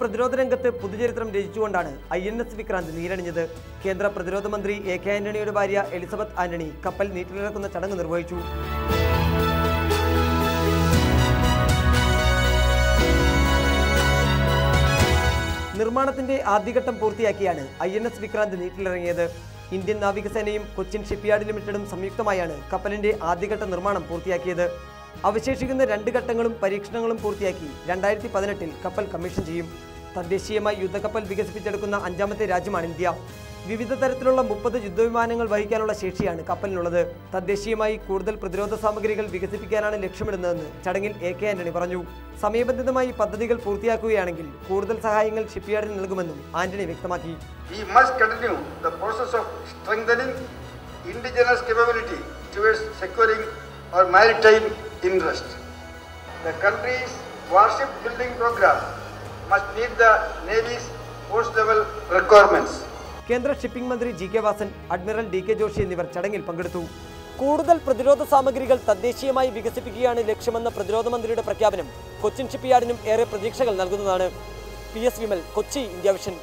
പ്രതിരോധ രംഗത്ത് പുതുചരിത്രം രചിച്ചുകൊണ്ടാണ് ഐ എൻ എസ് വിക്രാന്ത് നീരണിഞ്ഞത്. കേന്ദ്ര പ്രതിരോധ മന്ത്രി എ കെ ആന്റണിയുടെ ഭാര്യ എലിസബത്ത് ആന്റണി കപ്പൽ നീറ്റിലിറക്കുന്ന ചടങ്ങ് നിർവഹിച്ചു. നിർമ്മാണത്തിന്റെ ആദ്യഘട്ടം പൂർത്തിയാക്കിയാണ് ഐ എൻ എസ് വിക്രാന്ത് നീറ്റിലിറങ്ങിയത് ഇന്ത്യൻ നാവികസേനയും കൊച്ചിൻ ഷിപ്പ്യാർഡ് ലിമിറ്റഡും സംയുക്തമായാണ് കപ്പലിന്റെ ആദ്യഘട്ട നിർമ്മാണം പൂർത്തിയാക്കിയത്. അവശേഷിക്കുന്ന രണ്ട് ഘട്ടങ്ങളും പരീക്ഷണങ്ങളും പൂർത്തിയാക്കി രണ്ടായിരത്തി പതിനെട്ടിൽ കപ്പൽ കമ്മീഷൻ ചെയ്യും. തദ്ദേശീയമായി യുദ്ധക്കപ്പൽ വികസിപ്പിച്ചെടുക്കുന്ന അഞ്ചാമത്തെ രാജ്യമാണ് ഇന്ത്യ. വിവിധ തരത്തിലുള്ള മുപ്പത് യുദ്ധവിമാനങ്ങൾ വഹിക്കാനുള്ള ശേഷിയാണ് കപ്പലിനുള്ളത്. തദ്ദേശീയമായി കൂടുതൽ പ്രതിരോധ സാമഗ്രികൾ വികസിപ്പിക്കാനാണ് ലക്ഷ്യമിടുന്നതെന്ന് ചടങ്ങിൽ എ കെ ആന്റണി പറഞ്ഞു. സമയബന്ധിതമായി പദ്ധതികൾ പൂർത്തിയാക്കുകയാണെങ്കിൽ കൂടുതൽ സഹായങ്ങൾ ഷിപ്പ്യാർഡിന് നൽകുമെന്നും ആന്റണി വ്യക്തമാക്കി. Indigenous capability our maritime interest. The country's warship building program must meet the Navy's force level requirements. കേന്ദ്ര ഷിപ്പിംഗ് മന്ത്രി G K Vasan admiral D K Joshi എന്നിവർ ചടങ്ങിൽ പങ്കെടുത്തു കൂടുതൽ പ്രതിരോധ സാമഗ്രികൾ തദ്ദേശീയമായി വികസിപ്പിക്കുകയാണ് ലക്ഷ്യമെന്ന പ്രതിരോധ മന്ത്രിയുടെ പ്രഖ്യാപനം കൊച്ചിൻ ഷിപ്പ്യാർഡിനും ഏറെ പ്രതീക്ഷകൾ നൽകുന്നതാണ് P S Vimal Kochi India Vision